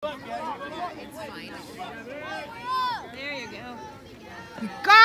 It's fine. There you go. Go!